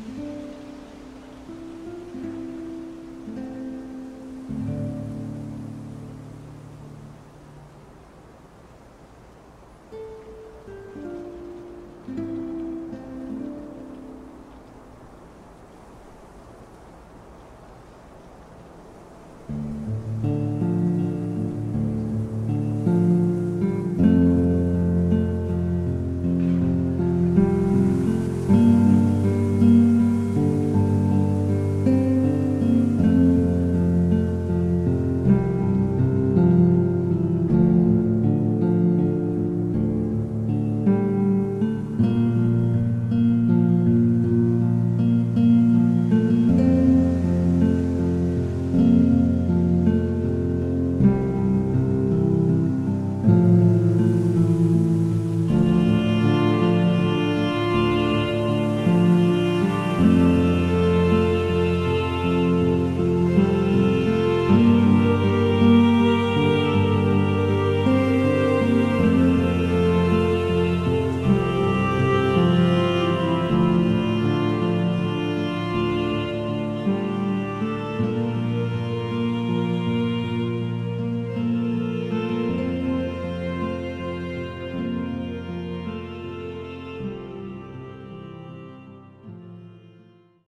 Mm-hmm.